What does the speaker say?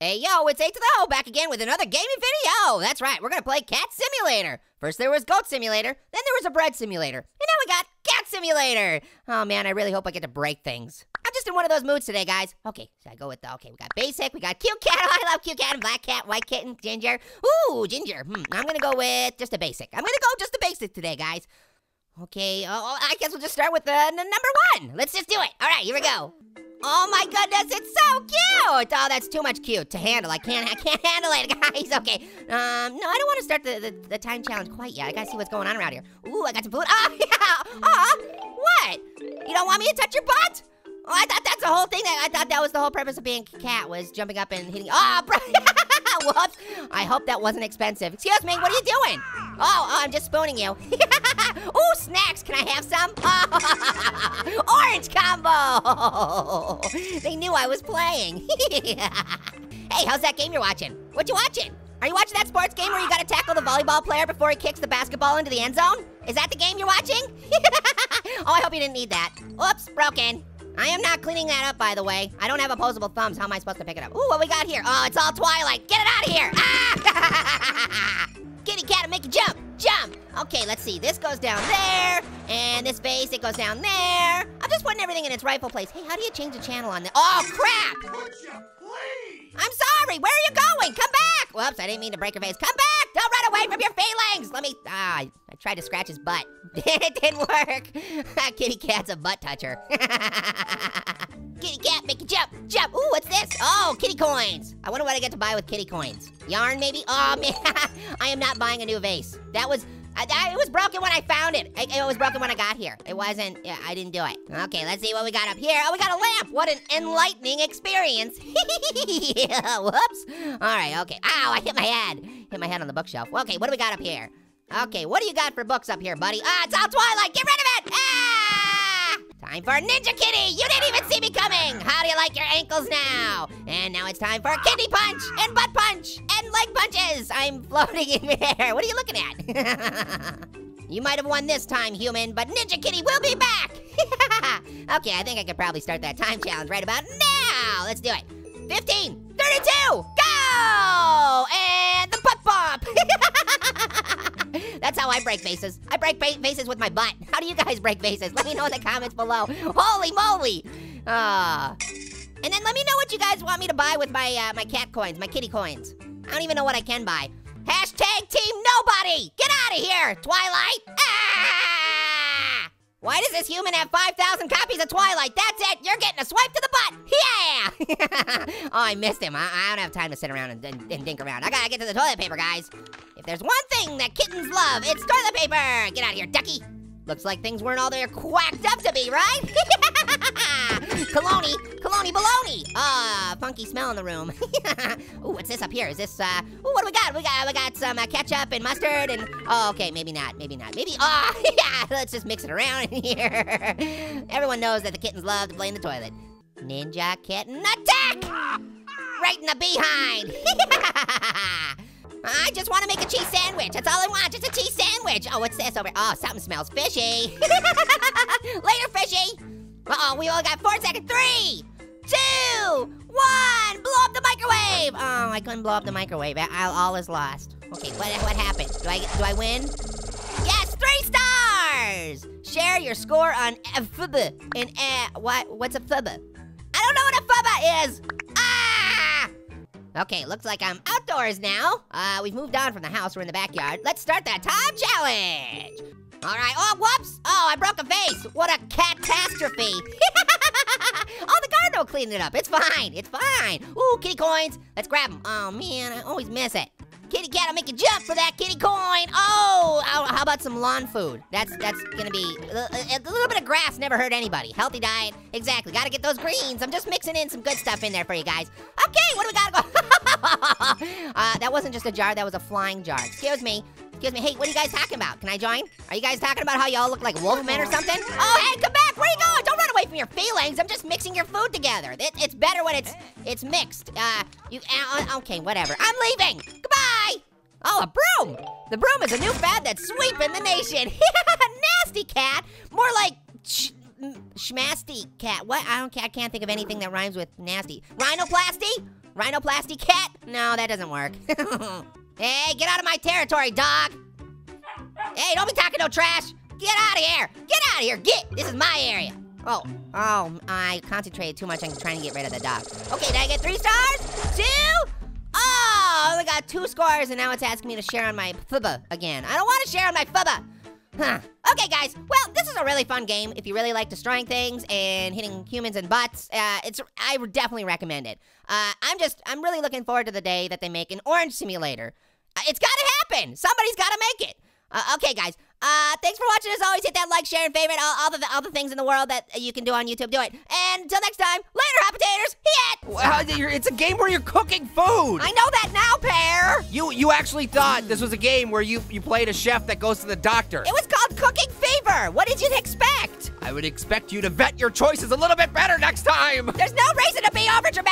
Hey yo, it's A to the O back again with another gaming video. That's right, we're gonna play Cat Simulator. First there was Goat Simulator, then there was a Bread Simulator, and now we got Cat Simulator. Oh man, I really hope I get to break things. I'm just in one of those moods today, guys. Okay, so I go with the, okay, we got basic, we got cute cat, I love cute cat, and black cat, white kitten, ginger. Ooh, ginger. Hmm, I'm gonna go with just a basic. I'm gonna go just a basic today, guys. Okay, oh, I guess we'll just start with the, the number one. Let's just do it. All right, here we go. Oh my goodness, it's so cute! Oh, that's too much cute to handle. I can't, I can't handle it, guys. Okay, um, no, I don't want to start the, the, the time challenge quite yet. I gotta see what's going on around here. Ooh, I got some food. Oh, yeah. Oh, what? You don't want me to touch your butt? Oh, I thought that's the whole thing. That I thought that was the whole purpose of being cat was jumping up and hitting. Oh, bro. I hope that wasn't expensive. Excuse me, what are you doing? Oh, oh I'm just spooning you. Ooh, snacks. Can I have some? Orange combo. they knew I was playing. hey, how's that game you're watching? What you watching? Are you watching that sports game where you gotta tackle the volleyball player before he kicks the basketball into the end zone? Is that the game you're watching? oh, I hope you didn't need that. Oops, broken. I am not cleaning that up, by the way. I don't have opposable thumbs. How am I supposed to pick it up? Ooh, what we got here? Oh, it's all Twilight. Get it out of here. Ah! Kitty cat, make a jump. Jump. Okay, let's see. This goes down there, and this vase, it goes down there. I'm just putting everything in its rightful place. Hey, how do you change the channel on this? Oh, crap. I'm sorry. Where are you going? Whoops, I didn't mean to break your vase. Come back. Don't run away from your feelings. Let me, ah, I tried to scratch his butt. it didn't work. Kitty cat's a butt toucher. kitty cat, make a jump, jump. Ooh, what's this? Oh, kitty coins. I wonder what I get to buy with kitty coins. Yarn, maybe? Oh, man, I am not buying a new vase. That was, I, I, it was broken when I found it. it. Was broken when I got here. It wasn't, yeah, I didn't do it. Okay, let's see what we got up here. Oh, we got a lamp. What an enlightening experience. Whoops. All right, okay. Ow, I hit my head. Hit my head on the bookshelf. Okay, what do we got up here? Okay, what do you got for books up here, buddy? Ah, it's all Twilight. Get rid of it. Ah! Time for Ninja Kitty. You didn't even see me coming. How do you like your ankles now? And now it's time for Kidney Punch and Butt Punch Leg Punches. I'm floating in midair. What are you looking at? you might have won this time, human, but Ninja Kitty will be back. okay, I think I could probably start that time challenge right about now. Let's do it. 15, 32, go! And the butt bump. That's how I break faces. I break faces with my butt. How do you guys break faces? Let me know in the comments below. Holy moly! Ah. Uh, and then let me know what you guys want me to buy with my uh, my cat coins, my kitty coins. I don't even know what I can buy. Hashtag Team Nobody! Get out of here, Twilight! Ah! Why does this human have 5,000 copies of Twilight? That's it! You're getting a swipe to the butt! Yeah! oh, I missed him. I, I, don't have time to sit around and, and, and dink around. I gotta get to the toilet paper, guys. If there's one thing that kittens love, it's toilet paper! Get out of here, ducky! Looks like things weren't all they're quacked up to be, right? Colony baloney. Ah, uh, funky smell in the room. ooh, what's this up here? Is this, uh, ooh, what do we got? We got, we got some uh, ketchup and mustard and, oh, okay, maybe not, maybe not. Maybe, oh, yeah, let's just mix it around in here. Everyone knows that the kittens love to play in the toilet. Ninja kitten attack! Right in the behind. I just want to make a cheese sandwich. That's all I want, just a cheese sandwich. Oh, what's this over? Oh, something smells fishy. Later, fishy. Uh-oh, we only got four seconds. Three, two, one. Blow up the microwave. Oh, I couldn't blow up the microwave. I, all is lost. Okay, what, what happened? Do I, do I win? Yes, three stars. Share your score on FUBA. And uh, what, what's a FUBA? I don't know what a FUBA is. Ah! Okay, looks like I'm outdoors now. Uh, we've moved on from the house. We're in the backyard. Let's start that time challenge. All right, oh, whoops. Oh, I broke a vase. What a catastrophe. clean it up. It's fine, it's fine. Ooh, kitty coins. Let's grab them. Oh, man, I always miss it. Kitty cat, I'll make a jump for that kitty coin. Oh, how about some lawn food? That's that's gonna be, a, a, little bit of grass never hurt anybody. Healthy diet, exactly. Gotta get those greens. I'm just mixing in some good stuff in there for you guys. Okay, what do we gotta go? uh, that wasn't just a jar, that was a flying jar. Excuse me. Excuse me, hey, what are you guys talking about? Can I join? Are you guys talking about how y'all look like wolfmen or something? Oh, hey, come back, where are you going? Don't from your feelings. I'm just mixing your food together. It, it's better when it's it's mixed. Uh, you, uh, okay, whatever. I'm leaving, goodbye. Oh, a broom. The broom is a new fad that's sweeping the nation. Nasty cat, more like sh schmasty cat. What, I don't, I can't think of anything that rhymes with nasty. Rhinoplasty? Rhinoplasty cat? No, that doesn't work. hey, get out of my territory, dog. Hey, don't be talking no trash. Get out of here. Get out of here. Get. This is my area. Oh, oh, I concentrated too much on trying to get rid of the dog. Okay, did I get three stars? Two? Oh, I only got two scores, and now it's asking me to share on my FUBA again. I don't want to share on my FUBA. Huh. Okay, guys. Well, this is a really fun game. If you really like destroying things and hitting humans and butts, uh, it's I would definitely recommend it. Uh, I'm just, I'm really looking forward to the day that they make an orange simulator. Uh, it's gotta happen. Somebody's gotta make it. Uh, okay, guys. Uh, thanks for watching. As always, hit that like, share, and favorite. All, all the all the things in the world that you can do on YouTube, do it. And until next time, later, hot potatoes. Hit. Well, it's a game where you're cooking food. I know that now, Pear. You you actually thought this was a game where you you played a chef that goes to the doctor. It was called Cooking Fever. What did you expect? I would expect you to vet your choices a little bit better next time. There's no reason to be over dramatic.